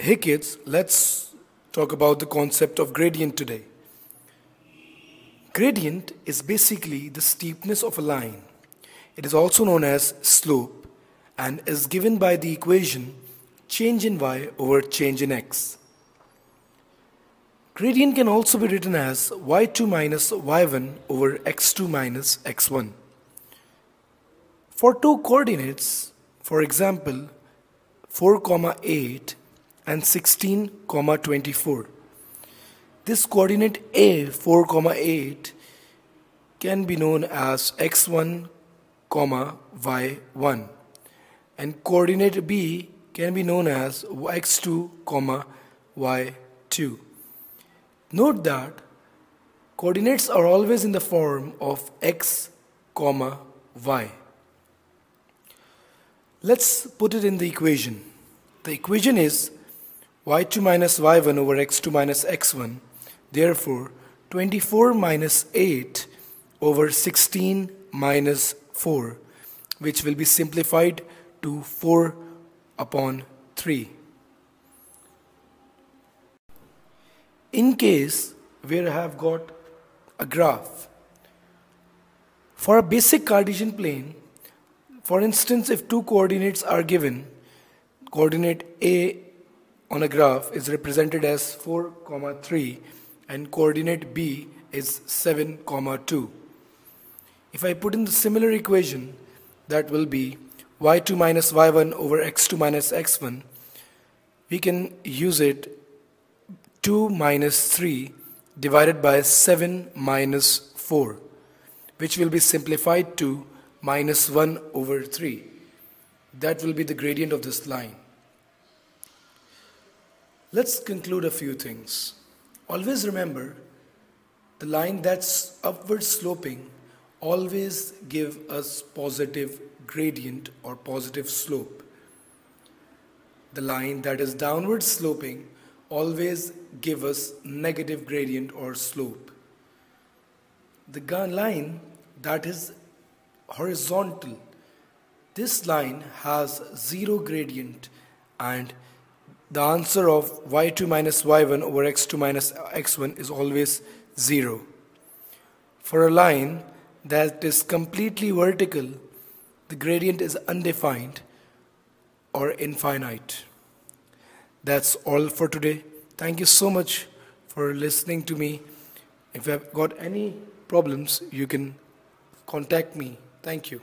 Hey kids, let's talk about the concept of gradient today. Gradient is basically the steepness of a line. It is also known as slope and is given by the equation change in y over change in x. Gradient can also be written as y2 minus y1 over x2 minus x1. For two coordinates, for example, 4, comma 8 and 16, comma 24. This coordinate a 4, comma 8 can be known as x1, comma y1 and coordinate b can be known as x2, comma y2. Note that coordinates are always in the form of x, comma y. Let's put it in the equation. The equation is y2 minus y1 over x2 minus x1. Therefore, 24 minus 8 over 16 minus 4, which will be simplified to 4 upon 3. In case where I have got a graph, for a basic Cartesian plane, for instance, if two coordinates are given, coordinate A on a graph is represented as 4, comma 3 and coordinate B is 7, comma 2. If I put in the similar equation, that will be y2 minus y1 over x2 minus x1, we can use it 2 minus 3 divided by 7 minus 4, which will be simplified to minus 1 over 3. That will be the gradient of this line. Let's conclude a few things. Always remember the line that's upward sloping always give us positive gradient or positive slope. The line that is downward sloping always give us negative gradient or slope. The line that is horizontal. This line has zero gradient and the answer of y2 minus y1 over x2 minus x1 is always 0. For a line that is completely vertical, the gradient is undefined or infinite. That's all for today. Thank you so much for listening to me. If you have got any problems, you can contact me. Thank you.